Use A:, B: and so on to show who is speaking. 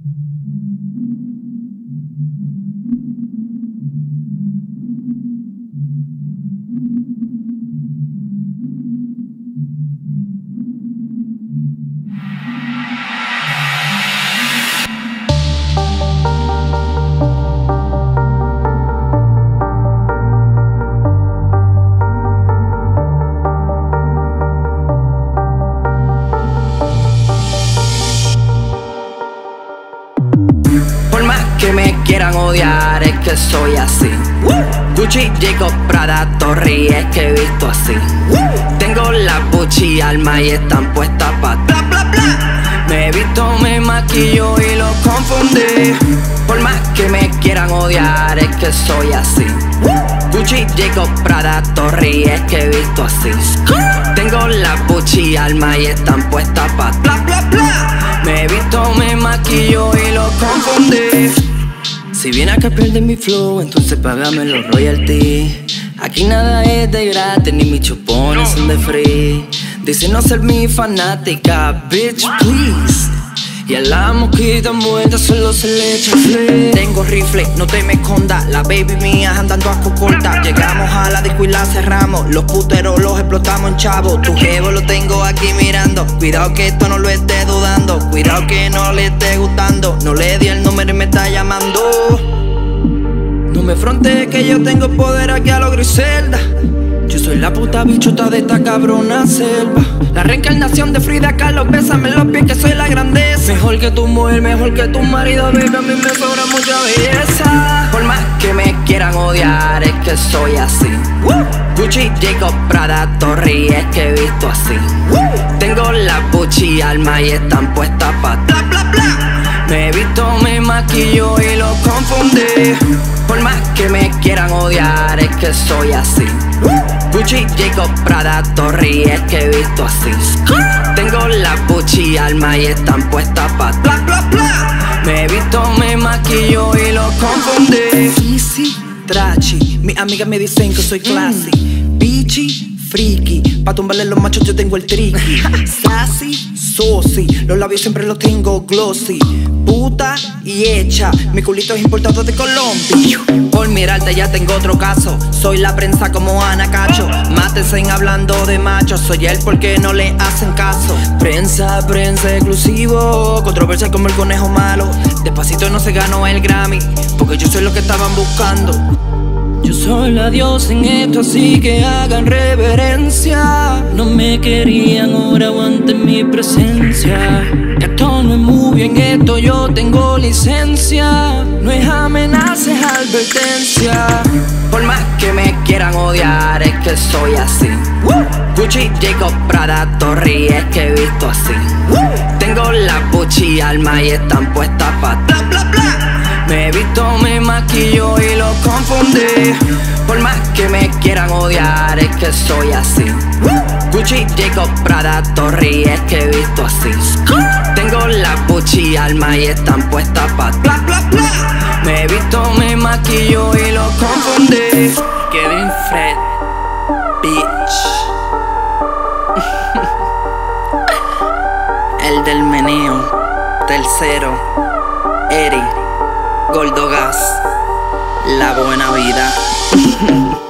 A: Thank you. Que me quieran odiar es que soy así. Gucci, Jacob, Prada, Torri, es que he visto así. Tengo la Gucci alma y están puestas pa' bla bla bla. Me he visto, me maquillo y lo confundí. Por más que me quieran odiar es que soy así. Gucci, Jacob, Prada, Torri, es que he visto así. Tengo la Gucci alma y están puestas pa' bla bla bla. Me he visto, me maquillo y lo confundí. Si viene acá pierde mi flow, entonces págame los royalties. Aquí nada es de gratis, ni mis chupones son de free. Dice no ser mi fanática, bitch, please. Y a la mosquita muerta solo se le echa flea Tengo rifle, no te me esconda La baby mía andando a corta Llegamos a la disco y la cerramos. Los puteros los explotamos en chavo. Tu jevo lo tengo aquí mirando. Cuidado que esto no lo esté dudando. Cuidado que no le esté gustando. No le di el número y me está llamando. No me fronte que yo tengo poder aquí a lo Griselda la puta bichota de esta cabrona selva. La reencarnación de Frida Kahlo, bésame los pies que soy la grandeza. Mejor que tu mujer, mejor que tu marido, baby, a mí me sobra mucha belleza. Por más que me quieran odiar, es que soy así. Gucci, Jacob, Prada, Torri, es que he visto así. Tengo la Gucci alma y están puestas pa' bla bla bla. Me he visto, me maquillo y lo confundí. Por más que me quieran odiar, es que soy así. Gucci, Jacob, Prada, Torri, es que he visto así. Tengo la Gucci alma y están puestas pa' bla bla bla. Me he visto, me maquillo y lo confundí. Easy, trachi, mis amigas me dicen que soy classy. Bichi, friki, pa' tumbarle los machos yo tengo el tricky. Sassy, los labios siempre los tengo glossy. Puta y hecha, mi culito es importado de Colombia. Por mirarte ya tengo otro caso, soy la prensa como Ana Cacho. Mátense hablando de machos, soy él porque no le hacen caso. Prensa, prensa exclusivo, controversia como el conejo malo. Despacito no se ganó el Grammy, porque yo soy lo que estaban buscando. Yo soy la diosa en esto, así que hagan reverencia. No me querían, ahora aguanten mi presencia. Esto no es muy bien, esto yo tengo licencia. No es amenaza, es advertencia. Por más que me quieran odiar, es que soy así. Gucci, Jacob, Prada, Torri, es que he visto así. Tengo la Gucci alma y están puestas pa' bla bla bla. Me he visto, me maquillo y lo confundí. Por más que me quieran odiar, es que soy así. Gucci, Jacob, Prada, Torri, es que he visto así. Tengo la Gucci alma y están puestas pa' bla bla bla. Me he visto, me maquillo y lo confundí. Kevin Fred, bitch. El del meneo, tercero, Eri. Gordogas, la buena vida.